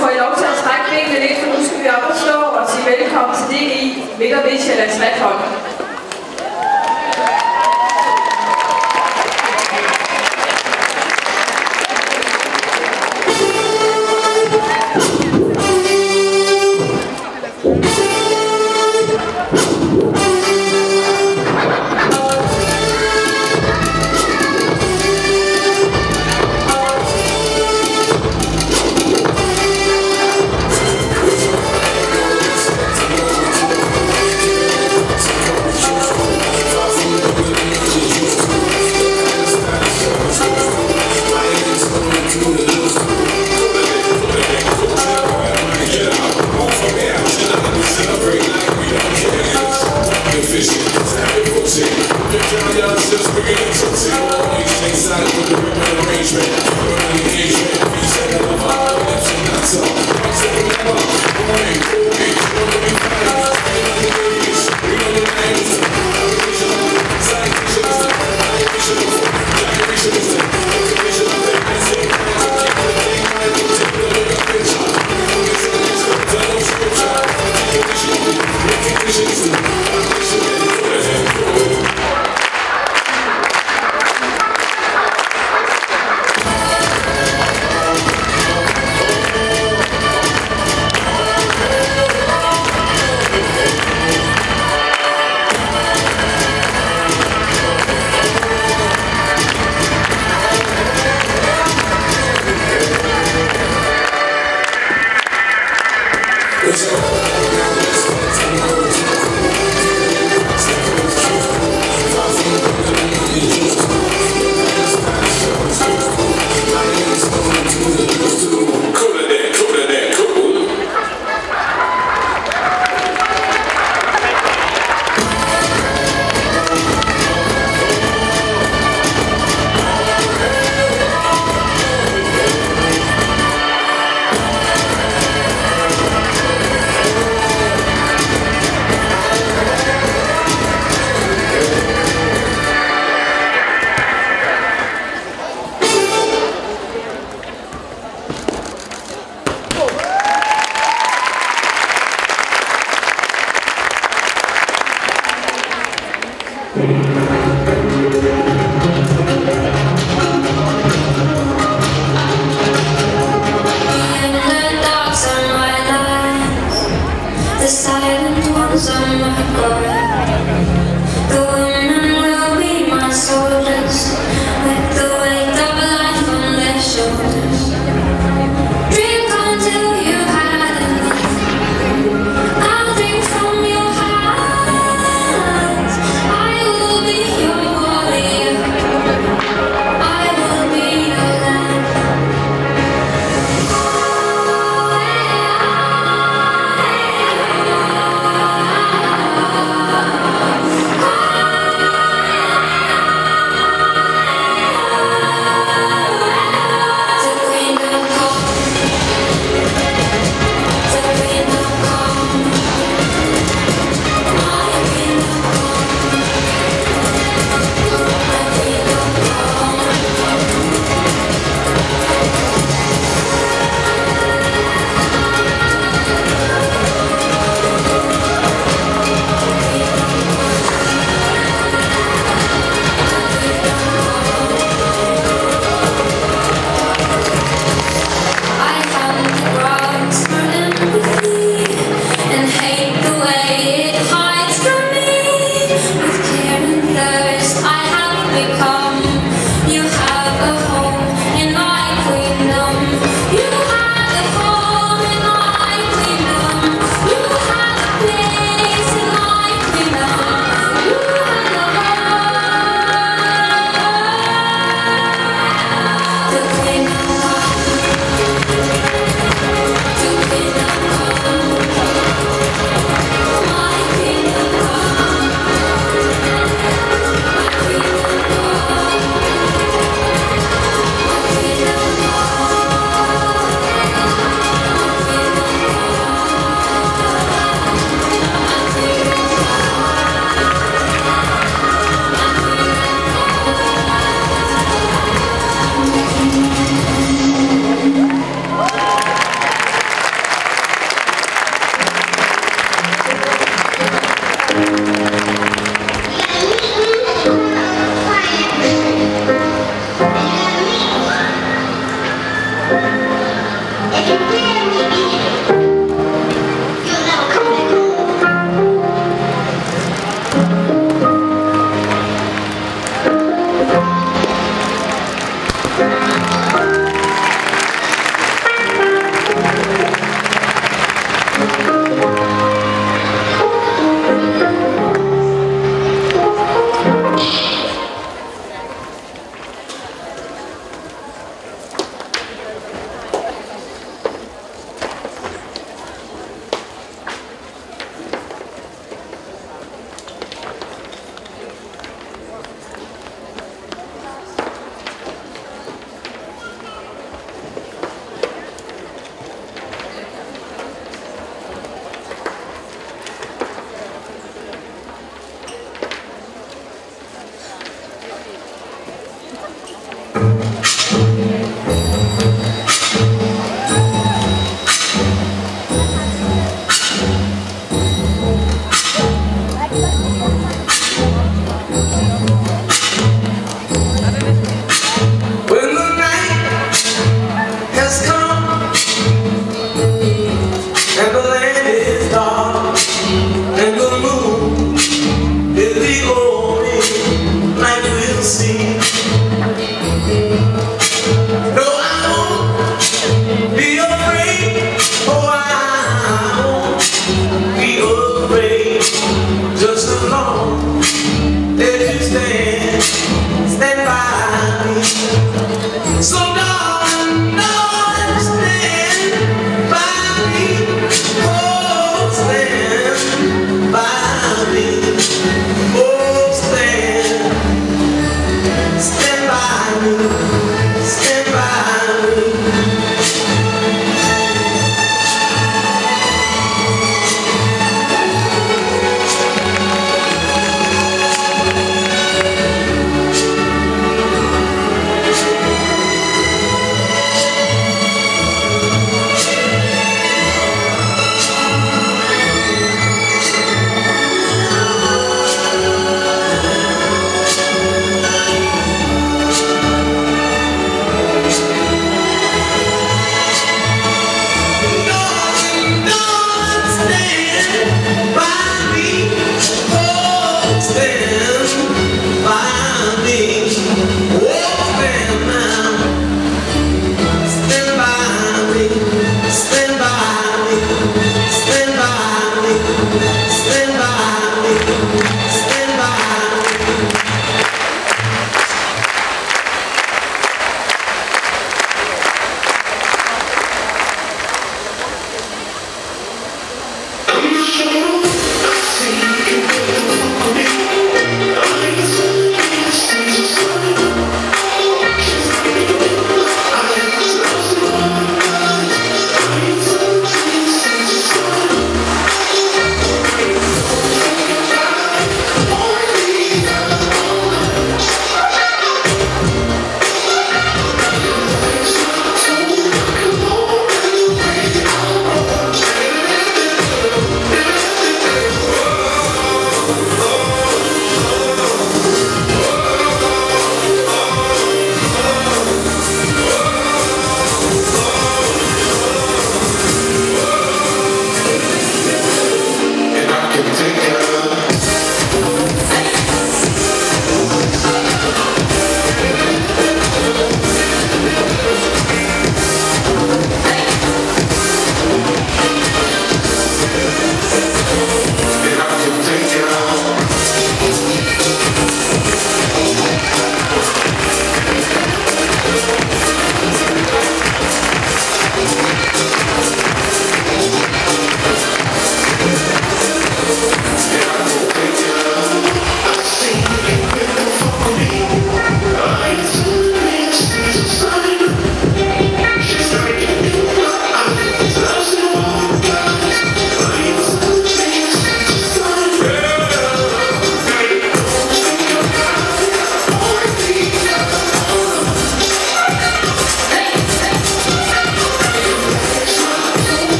får I lov til at trække benene lidt, for nu skal vi op og stå og sige velkommen til DGI Midt og Midtjyllands Nathold.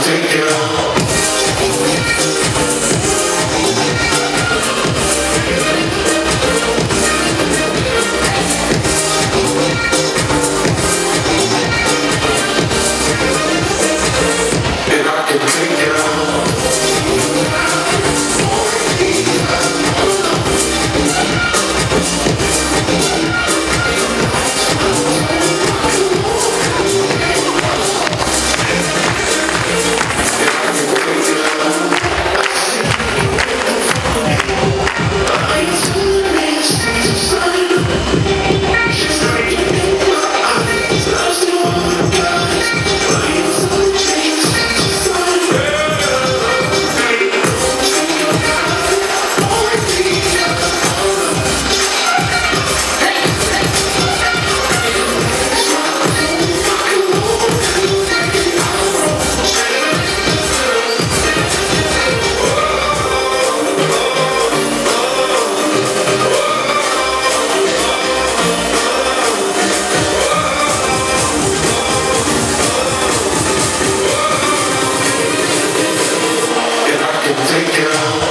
take care. take care.